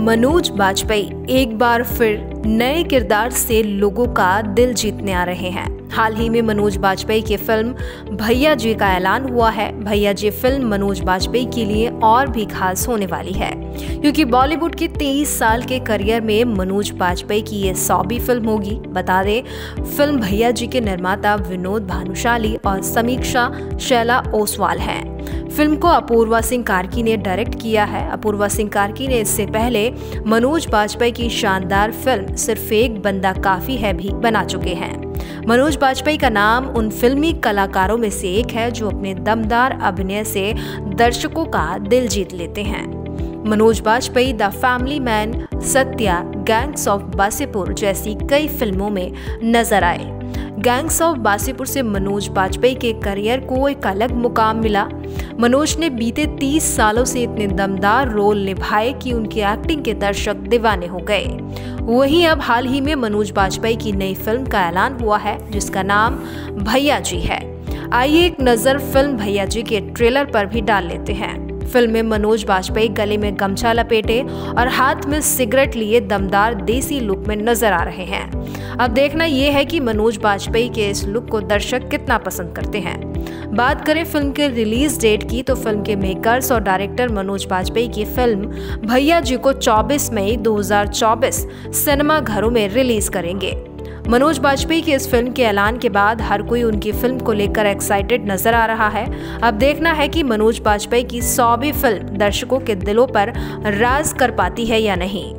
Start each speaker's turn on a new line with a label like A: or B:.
A: मनोज बाजपेयी एक बार फिर नए किरदार से लोगों का दिल जीतने आ रहे हैं। हाल ही में मनोज बाजपेयी की फ़िल्म भैया जी का ऐलान हुआ है। भैया जी फ़िल्म मनोज बाजपेयी के लिए और भी खास होने वाली है। क्योंकि बॉलीवुड के 23 साल के करियर में मनोज बाजपेयी की ये सौवीं फ़िल्म होगी। बता दें, फ़िल्म भैया जी के निर्माता विनोद भानुशाली और समीक्षा शैला ओसवाल हैं। फ़िल्म को अपूर्वा सिंह कार्की ने डायरेक्ट किया है। अपूर्वा सिंह कार्की ने इससे पहले मनोज बाजपेयी की शानदार फ़िल्म सिर्फ़ एक बंदा काफ़ी है भी बना चुके हैं। मनोज बाजपेयी का नाम उन फिल्मी कलाकारों में से एक है जो अपने दमदार अभिनय से दर्शकों का दिल जीत लेते हैं। Manoj Bajpayee, the family man, Satya, gangs of Wasseypur जैसी कई फ़िल्मों में नज़र आए। गैंग्स ऑफ़ बासीपुर से मनोज बाजपेयी के करियर को एक अलग मुकाम मिला। मनोज ने बीते 30 सालों से इतने दमदार रोल निभाए कि उनकी एक्टिंग के दर्शक दीवाने हो गए। वहीं अब हाल ही में मनोज बाजपेयी की नई फ़िल्म का ऐलान हुआ है, जिसका नाम भैया जी है। आइए एक नज़र फ़िल्म भैया जी के ट्रेलर पर भी डाल लेते हैं। फ़िल्म में मनोज बाजपेयी गले में गमछा लपेटे और हाथ में सिगरेट लिए दमदार देसी लुक में नज़र आ रहे हैं। अब देखना यह है कि मनोज बाजपेयी के इस लुक को दर्शक कितना पसंद करते हैं। बात करें फ़िल्म के रिलीज़ डेट की तो फ़िल्म के मेकर्स और डायरेक्टर मनोज बाजपेयी की फ़िल्म भैया जी को 24 मई 2024 सिनेमा घरों में रिलीज़ करेंगे। मनोज बाजपेयी की इस फ़िल्म के ऐलान के बाद हर कोई उनकी फ़िल्म को लेकर एक्साइटेड नज़र आ रहा है। अब देखना है कि मनोज बाजपेयी की सौवीं फ़िल्म दर्शकों के दिलों पर राज कर पाती है या नहीं।